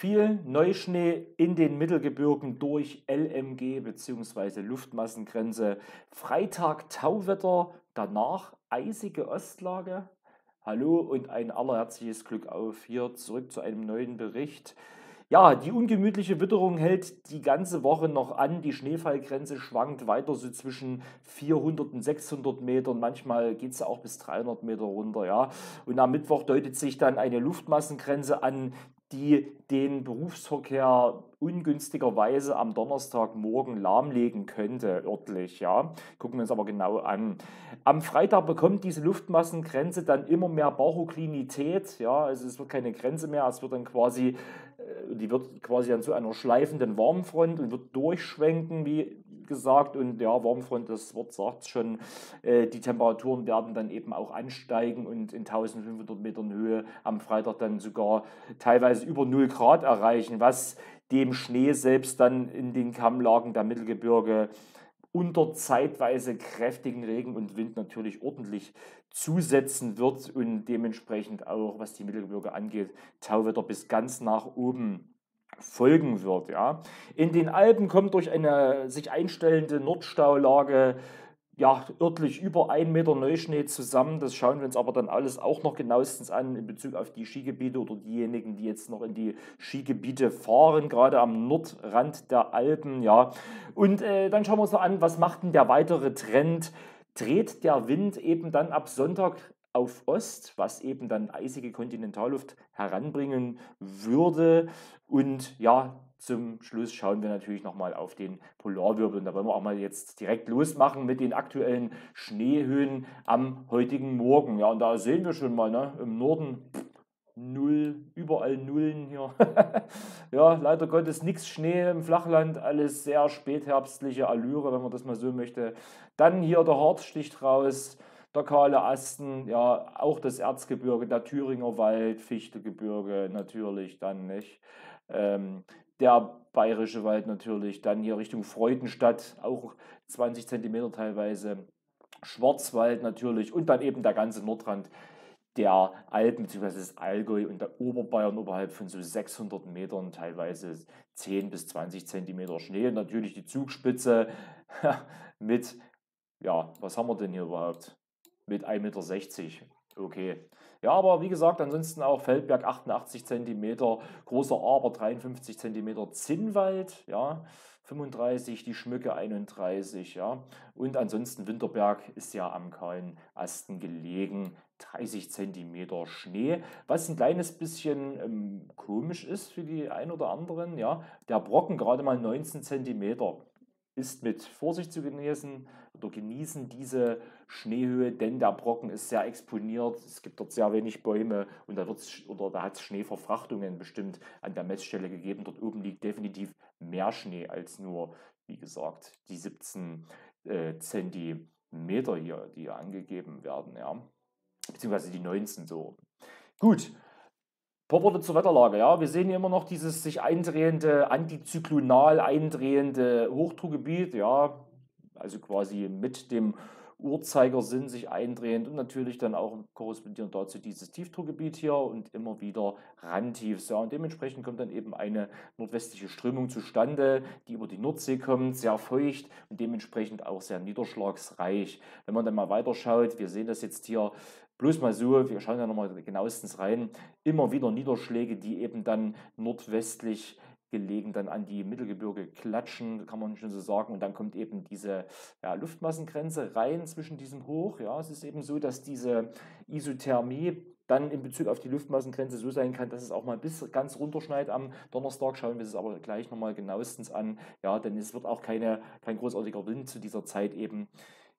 Viel Neuschnee in den Mittelgebirgen durch LMG bzw. Luftmassengrenze. Freitag Tauwetter, danach eisige Ostlage. Hallo und ein allerherzliches Glück auf. Hier zurück zu einem neuen Bericht. Ja, die ungemütliche Witterung hält die ganze Woche noch an. Die Schneefallgrenze schwankt weiter so zwischen 400 und 600 Metern. Manchmal geht es auch bis 300 Meter runter. Ja. Und am Mittwoch deutet sich dann eine Luftmassengrenze an, die den Berufsverkehr ungünstigerweise am Donnerstagmorgen lahmlegen könnte, örtlich. Ja. Gucken wir uns aber genau an. Am Freitag bekommt diese Luftmassengrenze dann immer mehr Baroklinität. Ja. Also es wird keine Grenze mehr, es wird dann quasi, äh, die wird quasi dann zu einer schleifenden Warmfront und wird durchschwenken, wie gesagt. Und ja, Warmfront, das Wort sagt es schon, äh, die Temperaturen werden dann eben auch ansteigen und in 1500 Metern Höhe am Freitag dann sogar teilweise über 0 Grad erreichen, was dem Schnee selbst dann in den Kammlagen der Mittelgebirge unter zeitweise kräftigen Regen und Wind natürlich ordentlich zusetzen wird und dementsprechend auch, was die Mittelgebirge angeht, Tauwetter bis ganz nach oben folgen wird. Ja. In den Alpen kommt durch eine sich einstellende Nordstaulage ja, örtlich über 1 Meter Neuschnee zusammen. Das schauen wir uns aber dann alles auch noch genauestens an in Bezug auf die Skigebiete oder diejenigen, die jetzt noch in die Skigebiete fahren, gerade am Nordrand der Alpen. Ja. Und äh, dann schauen wir uns noch an, was macht denn der weitere Trend? Dreht der Wind eben dann ab Sonntag auf Ost, was eben dann eisige Kontinentalluft heranbringen würde. Und ja, zum Schluss schauen wir natürlich nochmal auf den Polarwirbel. Und da wollen wir auch mal jetzt direkt losmachen mit den aktuellen Schneehöhen am heutigen Morgen. Ja, und da sehen wir schon mal, ne, im Norden Null, überall Nullen hier. ja, leider Gottes nichts Schnee im Flachland, alles sehr spätherbstliche Allüre, wenn man das mal so möchte. Dann hier der Harz sticht raus der kahle Asten, ja, auch das Erzgebirge, der Thüringer Wald, Fichtegebirge natürlich dann nicht. Ähm, der bayerische Wald natürlich, dann hier Richtung Freudenstadt, auch 20 Zentimeter teilweise. Schwarzwald natürlich und dann eben der ganze Nordrand der Alpen bzw. das Allgäu und der Oberbayern oberhalb von so 600 Metern, teilweise 10 bis 20 Zentimeter Schnee. Und natürlich die Zugspitze mit, ja, was haben wir denn hier überhaupt? Mit 1,60 Meter. Okay. Ja, aber wie gesagt, ansonsten auch Feldberg 88 cm, großer Aber 53 cm, Zinnwald, ja, 35, die Schmücke 31, ja. Und ansonsten Winterberg ist ja am kahlen Asten gelegen, 30 cm Schnee, was ein kleines bisschen ähm, komisch ist für die ein oder anderen, ja. Der Brocken gerade mal 19 cm ist mit Vorsicht zu genießen oder genießen diese Schneehöhe, denn der Brocken ist sehr exponiert. Es gibt dort sehr wenig Bäume und da, da hat es Schneeverfrachtungen bestimmt an der Messstelle gegeben. Dort oben liegt definitiv mehr Schnee als nur, wie gesagt, die 17 äh, Zentimeter hier, die hier angegeben werden. Ja. Beziehungsweise die 19 so. Gut, paar Worte zur Wetterlage. Ja, wir sehen hier immer noch dieses sich eindrehende, antizyklonal eindrehende Hochdruckgebiet. Ja, also quasi mit dem Uhrzeigersinn sich eindrehend und natürlich dann auch korrespondierend dazu dieses Tiefdruckgebiet hier und immer wieder Randtiefs. Ja, und dementsprechend kommt dann eben eine nordwestliche Strömung zustande, die über die Nordsee kommt, sehr feucht und dementsprechend auch sehr niederschlagsreich. Wenn man dann mal weiterschaut, wir sehen das jetzt hier Bloß mal so, wir schauen ja nochmal genauestens rein, immer wieder Niederschläge, die eben dann nordwestlich gelegen dann an die Mittelgebirge klatschen, kann man schon so sagen. Und dann kommt eben diese ja, Luftmassengrenze rein zwischen diesem Hoch. Ja, es ist eben so, dass diese Isothermie dann in Bezug auf die Luftmassengrenze so sein kann, dass es auch mal bis ganz runterschneit am Donnerstag. Schauen wir es aber gleich nochmal genauestens an. Ja, denn es wird auch keine, kein großartiger Wind zu dieser Zeit eben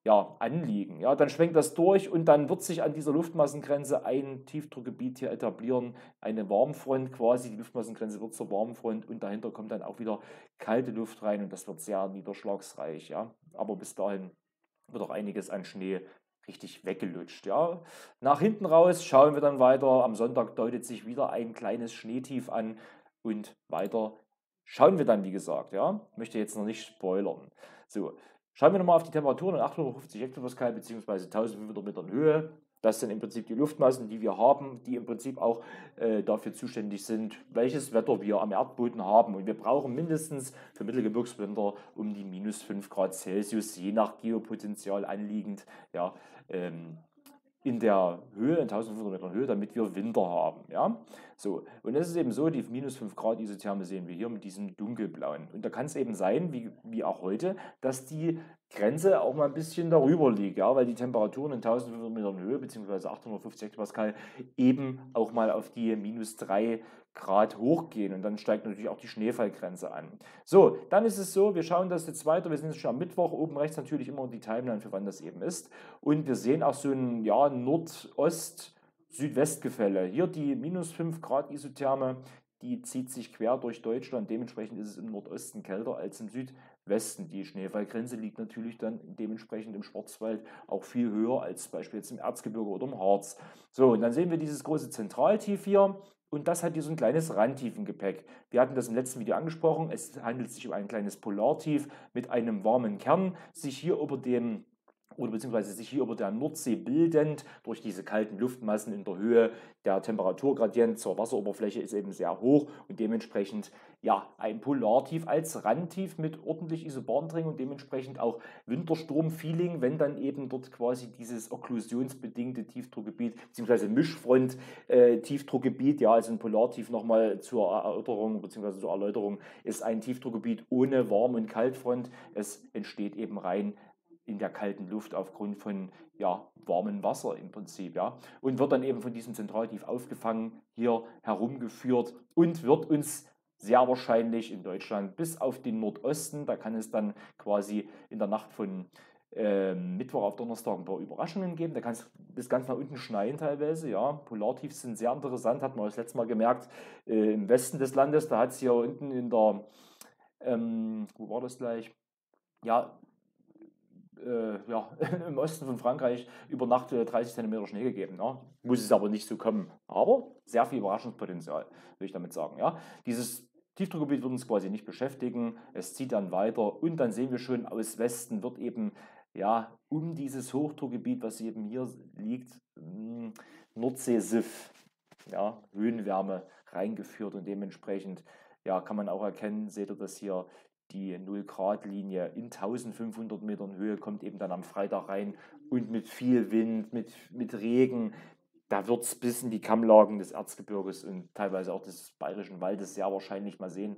ja, anliegen. Ja, dann schwenkt das durch und dann wird sich an dieser Luftmassengrenze ein Tiefdruckgebiet hier etablieren, eine Warmfront quasi. Die Luftmassengrenze wird zur Warmfront und dahinter kommt dann auch wieder kalte Luft rein und das wird sehr niederschlagsreich. Ja, aber bis dahin wird auch einiges an Schnee richtig weggelutscht. Ja. Nach hinten raus schauen wir dann weiter. Am Sonntag deutet sich wieder ein kleines Schneetief an und weiter schauen wir dann, wie gesagt. Ja, möchte jetzt noch nicht spoilern. So, Schauen wir nochmal auf die Temperaturen in 850 Hektopascal bzw. 1500 Metern Höhe. Das sind im Prinzip die Luftmassen, die wir haben, die im Prinzip auch äh, dafür zuständig sind, welches Wetter wir am Erdboden haben. Und wir brauchen mindestens für Mittelgebirgswinter um die minus 5 Grad Celsius, je nach Geopotenzial anliegend, ja, ähm, in der Höhe, in 1500 Metern Höhe, damit wir Winter haben. Ja? So, und es ist eben so, die minus 5 Grad Isotherme sehen wir hier mit diesem dunkelblauen. Und da kann es eben sein, wie, wie auch heute, dass die Grenze auch mal ein bisschen darüber liegt, ja, weil die Temperaturen in 1500 Metern Höhe bzw. 850 Hektopascal eben auch mal auf die minus 3 Grad hochgehen und dann steigt natürlich auch die Schneefallgrenze an. So, dann ist es so, wir schauen das jetzt weiter, wir sind jetzt schon am Mittwoch, oben rechts natürlich immer die Timeline, für wann das eben ist und wir sehen auch so ein ja, Nordost- Südwestgefälle. Hier die minus 5 Grad Isotherme, die zieht sich quer durch Deutschland. Dementsprechend ist es im Nordosten kälter als im Südwesten. Die Schneefallgrenze liegt natürlich dann dementsprechend im Schwarzwald auch viel höher als beispielsweise im Erzgebirge oder im Harz. So, und dann sehen wir dieses große Zentraltief hier. Und das hat hier so ein kleines Randtiefengepäck. Wir hatten das im letzten Video angesprochen. Es handelt sich um ein kleines Polartief mit einem warmen Kern, sich hier über dem oder beziehungsweise sich hier über der Nordsee bildend durch diese kalten Luftmassen in der Höhe. Der Temperaturgradient zur Wasseroberfläche ist eben sehr hoch und dementsprechend ja ein Polartief als Randtief mit ordentlich Isobarendring und dementsprechend auch Wintersturm-Feeling, wenn dann eben dort quasi dieses okklusionsbedingte Tiefdruckgebiet bzw. Mischfront äh, ja also ein Polartief nochmal zur Erörterung bzw. zur Erläuterung ist ein Tiefdruckgebiet ohne Warm- und Kaltfront. Es entsteht eben rein in der kalten Luft aufgrund von ja, warmem Wasser im Prinzip. Ja, und wird dann eben von diesem Zentraltief aufgefangen, hier herumgeführt und wird uns sehr wahrscheinlich in Deutschland bis auf den Nordosten, da kann es dann quasi in der Nacht von äh, Mittwoch auf Donnerstag ein paar Überraschungen geben. Da kann es bis ganz nach unten schneien teilweise. Ja, Polartiefs sind sehr interessant, hat man das letzte Mal gemerkt äh, im Westen des Landes. Da hat es hier unten in der, ähm, wo war das gleich? Ja, äh, ja, im Osten von Frankreich über Nacht 30 cm Schnee gegeben. Ja. Muss es aber nicht so kommen. Aber sehr viel Überraschungspotenzial, will ich damit sagen. Ja. Dieses Tiefdruckgebiet wird uns quasi nicht beschäftigen. Es zieht dann weiter und dann sehen wir schon, aus Westen wird eben ja, um dieses Hochdruckgebiet, was eben hier liegt, hm, Nordsee-Siff, ja, Höhenwärme reingeführt und dementsprechend ja, kann man auch erkennen, seht ihr das hier, die 0-Grad-Linie in 1500 Metern Höhe kommt eben dann am Freitag rein und mit viel Wind, mit, mit Regen. Da wird es bis in die Kammlagen des Erzgebirges und teilweise auch des Bayerischen Waldes sehr wahrscheinlich mal sehen,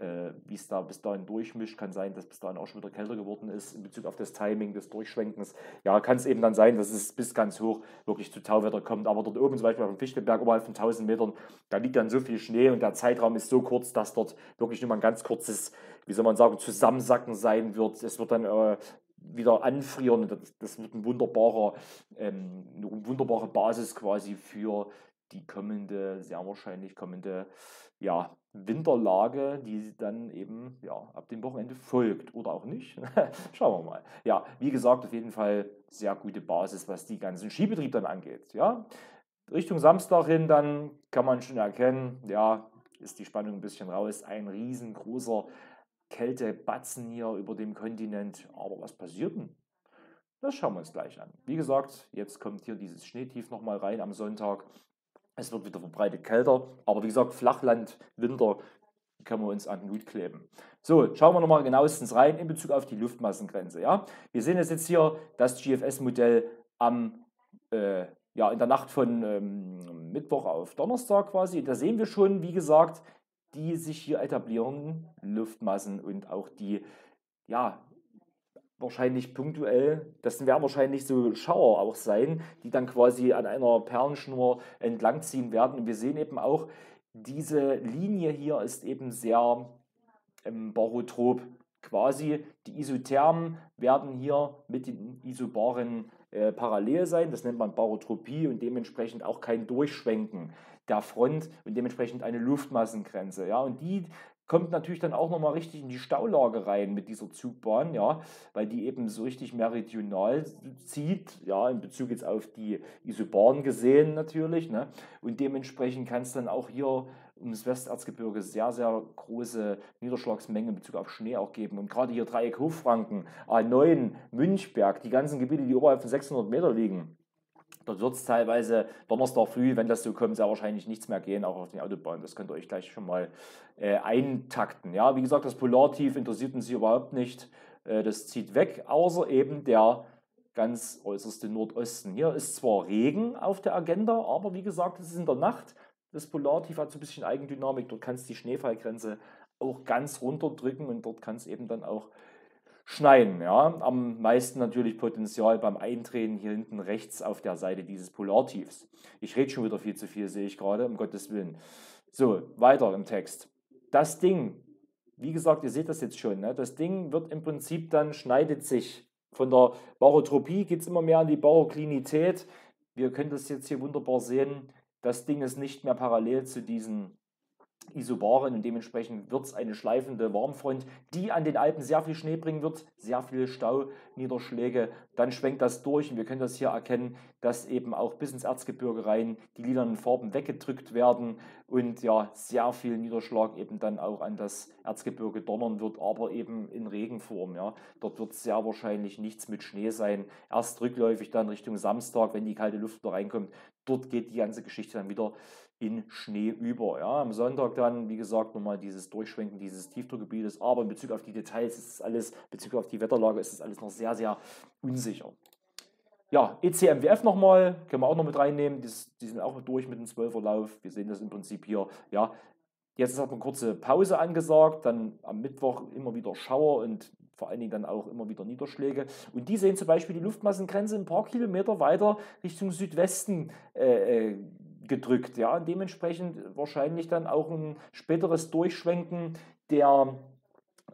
äh, wie es da bis dahin durchmischt. Kann sein, dass bis dahin auch schon wieder kälter geworden ist in Bezug auf das Timing des Durchschwenkens. Ja, kann es eben dann sein, dass es bis ganz hoch wirklich zu Tauwetter kommt. Aber dort oben, zum Beispiel auf dem Fichtelberg, oberhalb von 1000 Metern, da liegt dann so viel Schnee und der Zeitraum ist so kurz, dass dort wirklich nur mal ein ganz kurzes, wie soll man sagen, Zusammensacken sein wird. Es wird dann äh, wieder anfrieren. Das, das wird ein wunderbarer, ähm, eine wunderbare Basis quasi für die kommende, sehr wahrscheinlich kommende ja, Winterlage, die dann eben ja, ab dem Wochenende folgt oder auch nicht. Schauen wir mal. Ja, wie gesagt, auf jeden Fall sehr gute Basis, was die ganzen Skibetrieb dann angeht. Ja, Richtung Samstag hin dann kann man schon erkennen, ja, ist die Spannung ein bisschen raus. Ein riesengroßer Kältebatzen hier über dem Kontinent. Aber was passiert denn? Das schauen wir uns gleich an. Wie gesagt, jetzt kommt hier dieses Schneetief nochmal rein am Sonntag. Es wird wieder verbreitet kälter, aber wie gesagt, Flachland, Winter können wir uns an den Hut kleben. So, schauen wir nochmal genauestens rein in Bezug auf die Luftmassengrenze. Ja? Wir sehen jetzt hier das GFS-Modell am, äh, ja, in der Nacht von ähm, Mittwoch auf Donnerstag quasi. Da sehen wir schon, wie gesagt, die sich hier etablierenden Luftmassen und auch die ja, wahrscheinlich punktuell, das werden wahrscheinlich so Schauer auch sein, die dann quasi an einer Perlenschnur entlangziehen werden. Und wir sehen eben auch, diese Linie hier ist eben sehr ähm, barotrop. Quasi die Isothermen werden hier mit den Isobaren äh, parallel sein. Das nennt man Barotropie und dementsprechend auch kein Durchschwenken der Front und dementsprechend eine Luftmassengrenze. Ja, und die kommt natürlich dann auch nochmal richtig in die Staulage rein mit dieser Zugbahn, ja, weil die eben so richtig meridional zieht, ja, in Bezug jetzt auf die Isobahn gesehen natürlich, ne, und dementsprechend kann es dann auch hier ums Westerzgebirge sehr, sehr große Niederschlagsmengen in Bezug auf Schnee auch geben. Und gerade hier Dreieck Hochfranken, A9, Münchberg, die ganzen Gebiete, die oberhalb von 600 Meter liegen, Dort wird es teilweise Donnerstag früh, wenn das so kommt, sehr wahrscheinlich nichts mehr gehen, auch auf den Autobahnen. Das könnt ihr euch gleich schon mal äh, eintakten. Ja, wie gesagt, das Polartief interessiert uns überhaupt nicht. Äh, das zieht weg, außer eben der ganz äußerste Nordosten. Hier ist zwar Regen auf der Agenda, aber wie gesagt, es ist in der Nacht. Das Polartief hat so ein bisschen Eigendynamik. Dort kannst du die Schneefallgrenze auch ganz runterdrücken und dort kann es eben dann auch schneien. Ja? Am meisten natürlich Potenzial beim Eindrehen hier hinten rechts auf der Seite dieses Polartiefs. Ich rede schon wieder viel zu viel, sehe ich gerade, um Gottes Willen. So, weiter im Text. Das Ding, wie gesagt, ihr seht das jetzt schon, ne? das Ding wird im Prinzip dann, schneidet sich von der Barotropie, geht es immer mehr an die Baroklinität. Wir können das jetzt hier wunderbar sehen. Das Ding ist nicht mehr parallel zu diesen Isobaren und dementsprechend wird es eine schleifende Warmfront, die an den Alpen sehr viel Schnee bringen wird, sehr viele Stauniederschläge. Dann schwenkt das durch und wir können das hier erkennen, dass eben auch bis ins Erzgebirge rein die lilanen Farben weggedrückt werden und ja, sehr viel Niederschlag eben dann auch an das Erzgebirge donnern wird, aber eben in Regenform. Ja. Dort wird sehr wahrscheinlich nichts mit Schnee sein. Erst rückläufig dann Richtung Samstag, wenn die kalte Luft da reinkommt. Dort geht die ganze Geschichte dann wieder in Schnee über. Ja, am Sonntag dann, wie gesagt, nochmal dieses Durchschwenken dieses Tiefdruckgebietes, aber in Bezug auf die Details ist es alles, in Bezug auf die Wetterlage ist es alles noch sehr, sehr unsicher. Ja, ECMWF nochmal, können wir auch noch mit reinnehmen, die, die sind auch durch mit dem 12er Lauf. Wir sehen das im Prinzip hier. Ja, jetzt ist halt eine kurze Pause angesagt, dann am Mittwoch immer wieder Schauer und vor allen Dingen dann auch immer wieder Niederschläge. Und die sehen zum Beispiel die Luftmassengrenze ein paar Kilometer weiter Richtung Südwesten äh, äh gedrückt. Ja? Und dementsprechend wahrscheinlich dann auch ein späteres Durchschwenken der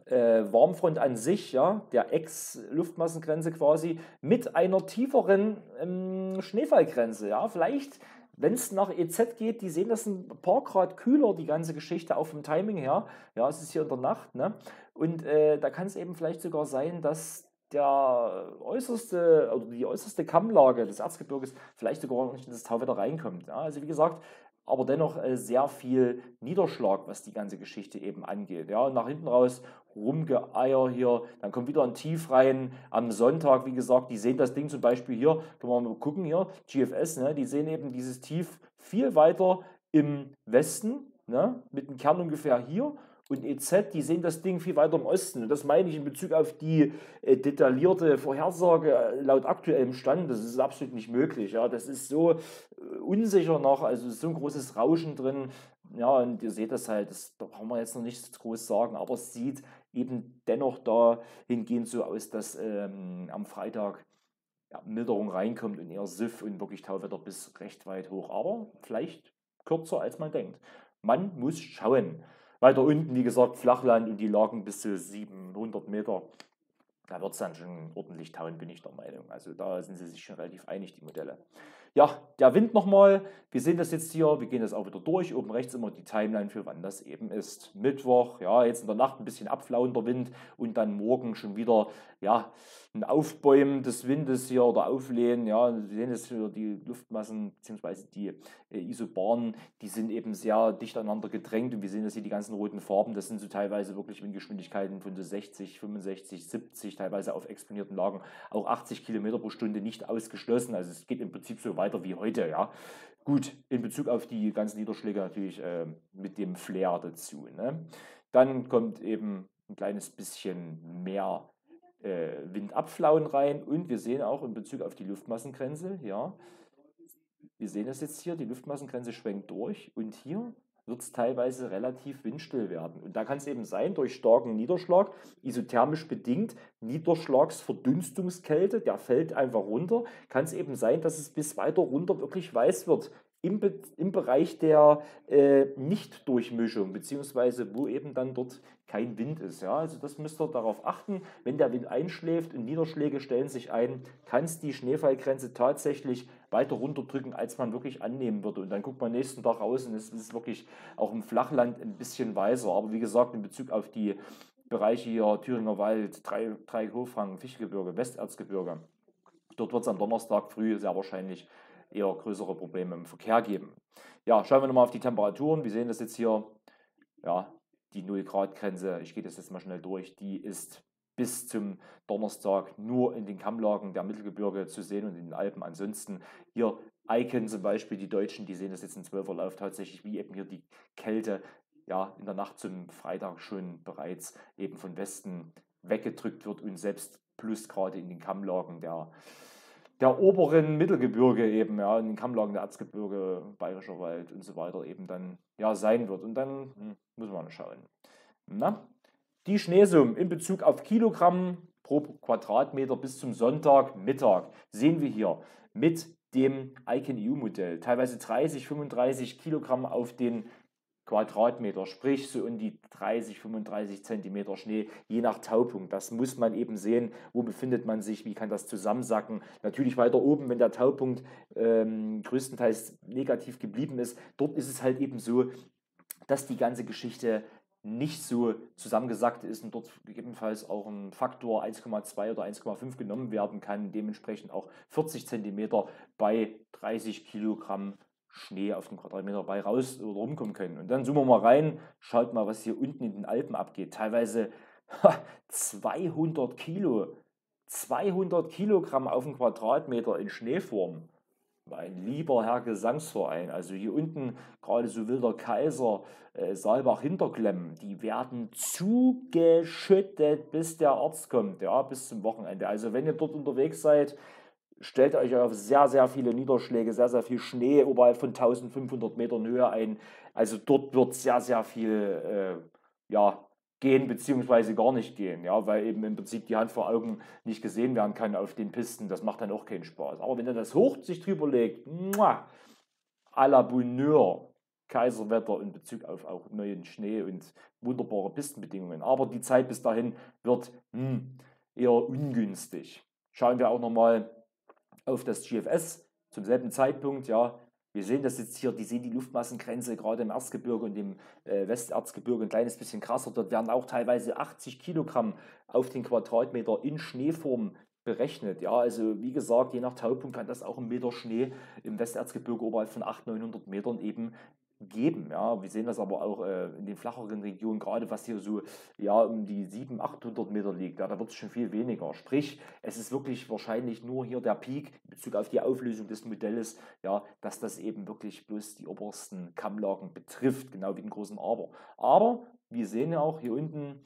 äh, Warmfront an sich, ja, der Ex-Luftmassengrenze quasi, mit einer tieferen ähm, Schneefallgrenze. Ja? Vielleicht, wenn es nach EZ geht, die sehen das ein paar Grad kühler, die ganze Geschichte, auch vom Timing her. Ja, es ist hier in der Nacht. Ne? Und äh, da kann es eben vielleicht sogar sein, dass der äußerste oder die äußerste Kammlage des Erzgebirges vielleicht sogar nicht in das Tauwetter reinkommt. Ja, also wie gesagt, aber dennoch äh, sehr viel Niederschlag, was die ganze Geschichte eben angeht. Ja, nach hinten raus Rumgeeier hier, dann kommt wieder ein Tief rein. Am Sonntag, wie gesagt, die sehen das Ding zum Beispiel hier, können wir mal gucken hier, GFS, ne, die sehen eben dieses Tief viel weiter im Westen, ne, mit dem Kern ungefähr hier und EZ, die sehen das Ding viel weiter im Osten. Und das meine ich in Bezug auf die äh, detaillierte Vorhersage äh, laut aktuellem Stand. Das ist absolut nicht möglich. Ja. Das ist so äh, unsicher noch, also so ein großes Rauschen drin. Ja, und ihr seht das halt, das, da brauchen wir jetzt noch nichts groß sagen, aber es sieht eben dennoch dahingehend so aus, dass ähm, am Freitag ja, Milderung reinkommt und eher Siff und wirklich Tauwetter bis recht weit hoch. Aber vielleicht kürzer als man denkt. Man muss schauen. Weiter unten, wie gesagt, Flachland und die lagen bis zu 700 Meter. Da wird es dann schon ordentlich tauen, bin ich der Meinung. Also da sind sie sich schon relativ einig, die Modelle. Ja, der Wind nochmal. Wir sehen das jetzt hier. Wir gehen das auch wieder durch. Oben rechts immer die Timeline für wann das eben ist. Mittwoch, ja, jetzt in der Nacht ein bisschen abflauender Wind und dann morgen schon wieder, ja, ein Aufbäumen des Windes hier oder Auflehnen. Ja, wir sehen das hier, die Luftmassen bzw. die äh, Isobaren, die sind eben sehr dicht aneinander gedrängt und wir sehen das hier die ganzen roten Farben. Das sind so teilweise wirklich Windgeschwindigkeiten von so 60, 65, 70, teilweise auf exponierten Lagen auch 80 Kilometer pro Stunde nicht ausgeschlossen. Also es geht im Prinzip so weiter wie heute. Ja. Gut, in Bezug auf die ganzen Niederschläge natürlich äh, mit dem Flair dazu. Ne? Dann kommt eben ein kleines bisschen mehr äh, Windabflauen rein und wir sehen auch in Bezug auf die Luftmassengrenze, ja, wir sehen das jetzt hier, die Luftmassengrenze schwenkt durch und hier wird es teilweise relativ windstill werden. Und da kann es eben sein, durch starken Niederschlag, isothermisch bedingt, Niederschlagsverdunstungskälte, der fällt einfach runter, kann es eben sein, dass es bis weiter runter wirklich weiß wird im, Be im Bereich der äh, Nicht-Durchmischung, beziehungsweise wo eben dann dort kein Wind ist. Ja? Also das müsst ihr darauf achten. Wenn der Wind einschläft und Niederschläge stellen sich ein, kann es die Schneefallgrenze tatsächlich weiter runterdrücken, als man wirklich annehmen würde. Und dann guckt man nächsten Tag raus und es ist wirklich auch im Flachland ein bisschen weiser. Aber wie gesagt, in Bezug auf die Bereiche hier, Thüringer Wald, Dreieck-Hofhang, Fischgebirge, Westerzgebirge, dort wird es am Donnerstag früh sehr wahrscheinlich eher größere Probleme im Verkehr geben. Ja, schauen wir nochmal auf die Temperaturen. Wir sehen das jetzt hier. Ja, die 0 Grad Grenze, ich gehe das jetzt mal schnell durch, die ist bis zum Donnerstag nur in den Kammlagen der Mittelgebirge zu sehen und in den Alpen. Ansonsten hier Icon zum Beispiel, die Deutschen, die sehen das jetzt im 12er Lauf tatsächlich, wie eben hier die Kälte ja in der Nacht zum Freitag schon bereits eben von Westen weggedrückt wird und selbst plus gerade in den Kammlagen der, der oberen Mittelgebirge eben, ja, in den Kammlagen der Erzgebirge, Bayerischer Wald und so weiter eben dann ja sein wird. Und dann hm, muss man schauen. Na? Die Schneesummen in Bezug auf Kilogramm pro Quadratmeter bis zum Sonntagmittag sehen wir hier mit dem Icon EU-Modell. Teilweise 30, 35 Kilogramm auf den Quadratmeter, sprich so um die 30, 35 Zentimeter Schnee, je nach Taupunkt. Das muss man eben sehen, wo befindet man sich, wie kann das zusammensacken. Natürlich weiter oben, wenn der Taupunkt ähm, größtenteils negativ geblieben ist, dort ist es halt eben so, dass die ganze Geschichte nicht so zusammengesackt ist und dort gegebenenfalls auch ein Faktor 1,2 oder 1,5 genommen werden kann, dementsprechend auch 40 cm bei 30 Kilogramm Schnee auf dem Quadratmeter bei raus oder rumkommen können. Und dann zoomen wir mal rein, schaut mal, was hier unten in den Alpen abgeht. Teilweise 200 Kilo, 200 Kilogramm auf dem Quadratmeter in Schneeform. Mein lieber Herr Gesangsverein, also hier unten gerade so Wilder Kaiser, äh, Saalbach Hinterklemmen, die werden zugeschüttet, bis der Arzt kommt, ja, bis zum Wochenende. Also wenn ihr dort unterwegs seid, stellt euch auf sehr, sehr viele Niederschläge, sehr, sehr viel Schnee oberhalb von 1500 Metern Höhe ein. Also dort wird sehr, sehr viel äh, ja, gehen beziehungsweise gar nicht gehen, ja, weil eben im Prinzip die Hand vor Augen nicht gesehen werden kann auf den Pisten. Das macht dann auch keinen Spaß. Aber wenn er das hoch sich drüber legt, muah, à la Bonheur, Kaiserwetter in Bezug auf auch neuen Schnee und wunderbare Pistenbedingungen. Aber die Zeit bis dahin wird hm, eher ungünstig. Schauen wir auch nochmal auf das GFS zum selben Zeitpunkt, ja, wir sehen das jetzt hier, die sehen die Luftmassengrenze gerade im Erzgebirge und im äh, Westerzgebirge ein kleines bisschen krasser. Dort werden auch teilweise 80 Kilogramm auf den Quadratmeter in Schneeform berechnet. Ja, also wie gesagt, je nach Taupunkt kann das auch ein Meter Schnee im Westerzgebirge oberhalb von 800, 900 Metern eben geben. Ja, wir sehen das aber auch äh, in den flacheren Regionen, gerade was hier so ja, um die 700, 800 Meter liegt. Ja, da wird es schon viel weniger. Sprich, es ist wirklich wahrscheinlich nur hier der Peak in Bezug auf die Auflösung des Modells, ja, dass das eben wirklich bloß die obersten Kammlagen betrifft, genau wie den großen Aber. Aber wir sehen ja auch hier unten,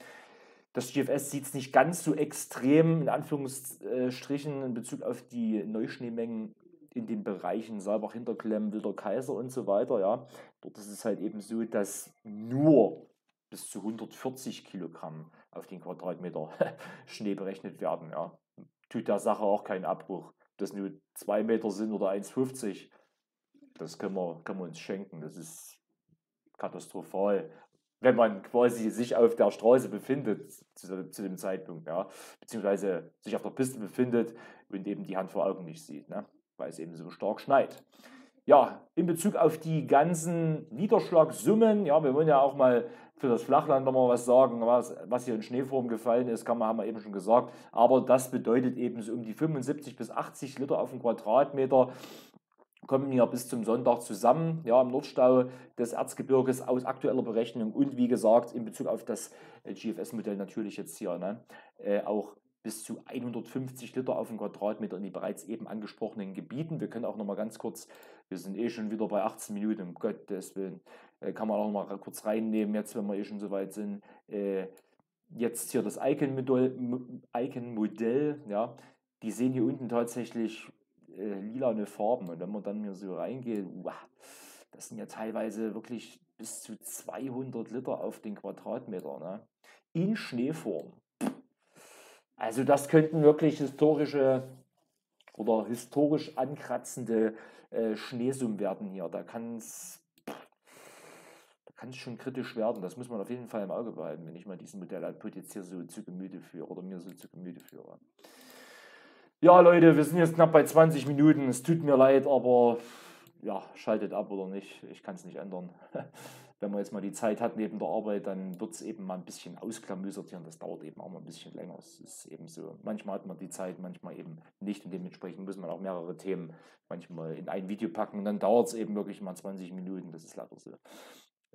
das GFS sieht es nicht ganz so extrem in Anführungsstrichen in Bezug auf die Neuschneemengen in den Bereichen Saalbach, Hinterklemm, Wilder Kaiser und so weiter, ja, dort ist es halt eben so, dass nur bis zu 140 Kilogramm auf den Quadratmeter Schnee berechnet werden. Ja. Tut der Sache auch keinen Abbruch. Ob das nur 2 Meter sind oder 1,50, das können wir, können wir uns schenken. Das ist katastrophal, wenn man quasi sich auf der Straße befindet zu, zu dem Zeitpunkt, ja, beziehungsweise sich auf der Piste befindet und eben die Hand vor Augen nicht sieht. Ne? Weil es eben so stark schneit. Ja, in Bezug auf die ganzen Niederschlagssummen, ja, wir wollen ja auch mal für das Flachland nochmal was sagen, was, was hier in Schneeform gefallen ist, kann man, haben wir eben schon gesagt, aber das bedeutet eben so um die 75 bis 80 Liter auf den Quadratmeter kommen hier bis zum Sonntag zusammen, ja, im Nordstau des Erzgebirges aus aktueller Berechnung und wie gesagt in Bezug auf das GFS-Modell natürlich jetzt hier ne, äh, auch bis zu 150 Liter auf den Quadratmeter in die bereits eben angesprochenen Gebieten. Wir können auch noch ganz kurz, wir sind eh schon wieder bei 18 Minuten, um Gottes Willen, äh, kann man auch noch mal kurz reinnehmen, jetzt wenn wir eh schon so weit sind. Äh, jetzt hier das Icon-Modell, Icon ja, die sehen hier unten tatsächlich äh, lilane Farben und wenn man dann hier so reingeht, wow, das sind ja teilweise wirklich bis zu 200 Liter auf den Quadratmeter, ne? in Schneeform. Also das könnten wirklich historische oder historisch ankratzende äh, Schneesummen werden hier. Da kann es kann es schon kritisch werden. Das muss man auf jeden Fall im Auge behalten, wenn ich mal diesen Modelloutput jetzt hier so zu Gemüte führe oder mir so zu Gemüte führe. Ja, Leute, wir sind jetzt knapp bei 20 Minuten. Es tut mir leid, aber ja, schaltet ab oder nicht. Ich kann es nicht ändern. wenn man jetzt mal die Zeit hat neben der Arbeit, dann wird es eben mal ein bisschen ausklamüsert hier und das dauert eben auch mal ein bisschen länger. Es ist eben so. Manchmal hat man die Zeit, manchmal eben nicht und dementsprechend muss man auch mehrere Themen manchmal in ein Video packen und dann dauert es eben wirklich mal 20 Minuten. Das ist leider so.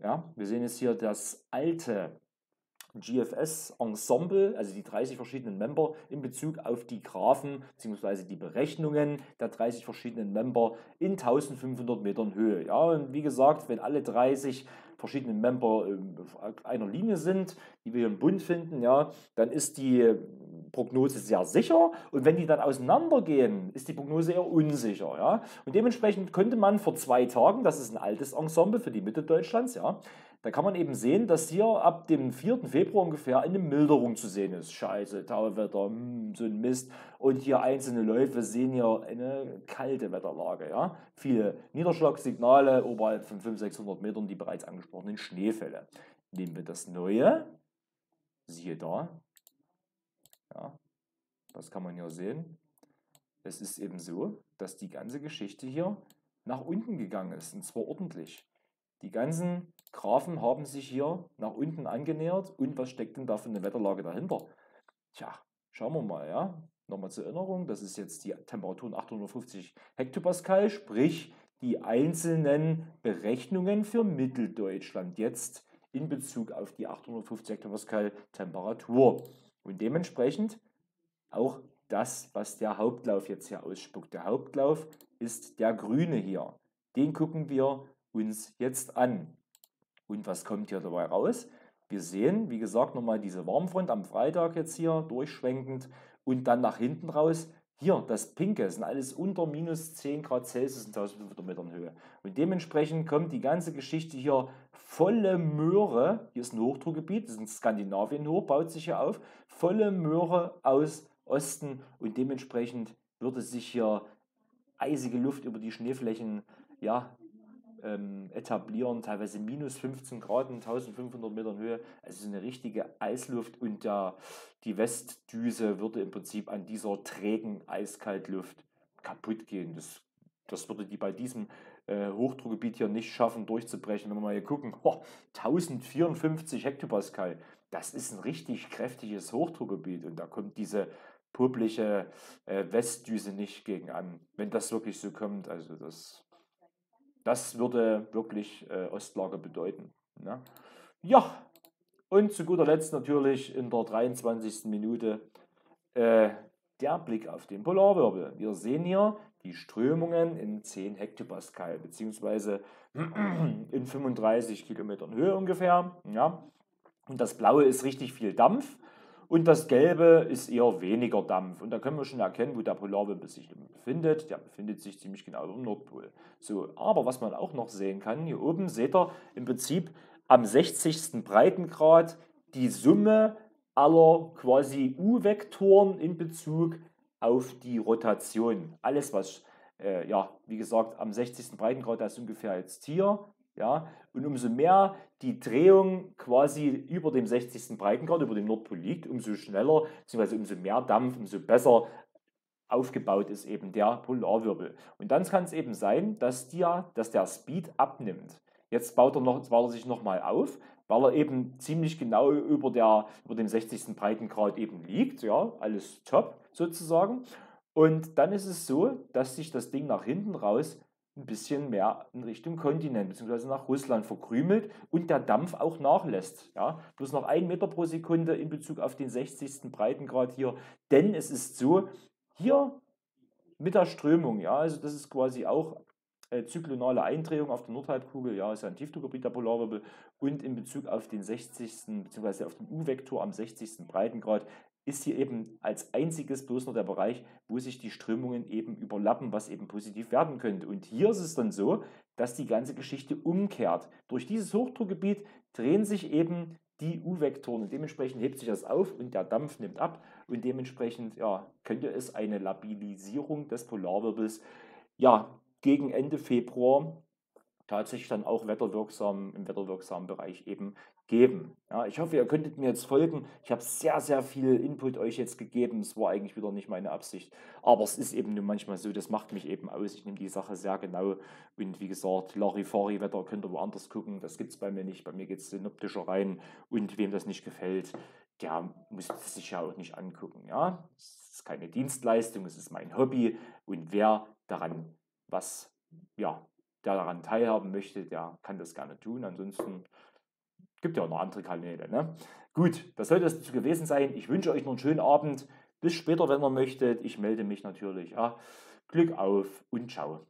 Ja, wir sehen jetzt hier das alte GFS-Ensemble, also die 30 verschiedenen Member in Bezug auf die Graphen bzw. die Berechnungen der 30 verschiedenen Member in 1500 Metern Höhe. Ja, und wie gesagt, wenn alle 30 verschiedenen Member auf einer Linie sind, die wir im Bund finden, ja, dann ist die Prognose sehr sicher und wenn die dann auseinandergehen, ist die Prognose eher unsicher. Ja? Und dementsprechend könnte man vor zwei Tagen, das ist ein altes Ensemble für die Mitte Deutschlands, ja, da kann man eben sehen, dass hier ab dem 4. Februar ungefähr eine Milderung zu sehen ist. Scheiße, Tauwetter, hm, so ein Mist. Und hier einzelne Läufe sehen hier eine kalte Wetterlage. Ja? Viele Niederschlagssignale oberhalb von 500, 600 Metern, die bereits angesprochenen Schneefälle. Nehmen wir das Neue, siehe da, ja, das kann man hier sehen. Es ist eben so, dass die ganze Geschichte hier nach unten gegangen ist, und zwar ordentlich. Die ganzen Graphen haben sich hier nach unten angenähert. Und was steckt denn da für eine Wetterlage dahinter? Tja, schauen wir mal, ja. Nochmal zur Erinnerung, das ist jetzt die Temperatur 850 Hektopascal, sprich die einzelnen Berechnungen für Mitteldeutschland jetzt in Bezug auf die 850 Hektopascal Temperatur. Und dementsprechend auch das, was der Hauptlauf jetzt hier ausspuckt. Der Hauptlauf ist der grüne hier. Den gucken wir uns jetzt an. Und was kommt hier dabei raus? Wir sehen, wie gesagt, nochmal diese Warmfront am Freitag jetzt hier durchschwenkend und dann nach hinten raus. Hier, das Pinke, sind alles unter minus 10 Grad Celsius in 1500 Metern Höhe. Und dementsprechend kommt die ganze Geschichte hier volle Möhre. Hier ist ein Hochdruckgebiet, das ist in Skandinavien hoch, baut sich hier auf. Volle Möhre aus Osten und dementsprechend würde sich hier eisige Luft über die Schneeflächen ja, ähm, etablieren, teilweise minus 15 Grad in 1500 Metern Höhe. Also eine richtige Eisluft und der, die Westdüse würde im Prinzip an dieser trägen Eiskaltluft kaputt gehen. Das, das würde die bei diesem äh, Hochdruckgebiet hier nicht schaffen, durchzubrechen. Wenn wir mal hier gucken, oh, 1054 Hektopascal, das ist ein richtig kräftiges Hochdruckgebiet und da kommt diese publische äh, Westdüse nicht gegen an, wenn das wirklich so kommt. Also das das würde wirklich äh, Ostlage bedeuten. Ne? Ja, und zu guter Letzt natürlich in der 23. Minute äh, der Blick auf den Polarwirbel. Wir sehen hier die Strömungen in 10 Hektopascal beziehungsweise in 35 Kilometern Höhe ungefähr. Ja. Und das Blaue ist richtig viel Dampf. Und das Gelbe ist eher weniger Dampf. Und da können wir schon erkennen, wo der Polarwirbel sich befindet. Der befindet sich ziemlich genau am Nordpol. So, aber was man auch noch sehen kann, hier oben seht ihr im Prinzip am 60. Breitengrad die Summe aller quasi U-Vektoren in Bezug auf die Rotation. Alles, was, äh, ja, wie gesagt, am 60. Breitengrad, das ist ungefähr jetzt hier, ja, und umso mehr die Drehung quasi über dem 60. Breitengrad, über dem Nordpol liegt, umso schneller, beziehungsweise umso mehr Dampf, umso besser aufgebaut ist eben der Polarwirbel. Und dann kann es eben sein, dass, die, dass der Speed abnimmt. Jetzt baut er, noch, baut er sich nochmal auf, weil er eben ziemlich genau über, der, über dem 60. Breitengrad eben liegt. Ja, alles top sozusagen. Und dann ist es so, dass sich das Ding nach hinten raus ein bisschen mehr in Richtung Kontinent bzw. nach Russland verkrümelt und der Dampf auch nachlässt. Ja? Bloß noch ein Meter pro Sekunde in Bezug auf den 60. Breitengrad hier. Denn es ist so, hier mit der Strömung, ja, also das ist quasi auch äh, zyklonale Eindrehung auf der Nordhalbkugel, ja, ist ja ein Tiefdruckgebiet der Polarwirbel und in Bezug auf den 60. bzw. auf den U-Vektor am 60. Breitengrad ist hier eben als einziges bloß noch der Bereich, wo sich die Strömungen eben überlappen, was eben positiv werden könnte. Und hier ist es dann so, dass die ganze Geschichte umkehrt. Durch dieses Hochdruckgebiet drehen sich eben die U-Vektoren und dementsprechend hebt sich das auf und der Dampf nimmt ab und dementsprechend ja, könnte es eine Labilisierung des Polarwirbels ja, gegen Ende Februar tatsächlich dann auch wetterwirksam im wetterwirksamen Bereich eben geben. Ja, ich hoffe, ihr könntet mir jetzt folgen. Ich habe sehr, sehr viel Input euch jetzt gegeben. Es war eigentlich wieder nicht meine Absicht. Aber es ist eben nur manchmal so, das macht mich eben aus. Ich nehme die Sache sehr genau. Und wie gesagt, Larifari-Wetter könnt ihr woanders gucken. Das gibt es bei mir nicht. Bei mir geht es synoptischer rein. Und wem das nicht gefällt, der muss es sich ja auch nicht angucken. Ja? Es ist keine Dienstleistung, es ist mein Hobby. Und wer daran was ja, der daran teilhaben möchte, der kann das gerne tun. Ansonsten Gibt ja auch noch andere Kanäle. Ne? Gut, das sollte es gewesen sein. Ich wünsche euch noch einen schönen Abend. Bis später, wenn ihr möchtet. Ich melde mich natürlich. Ja. Glück auf und ciao.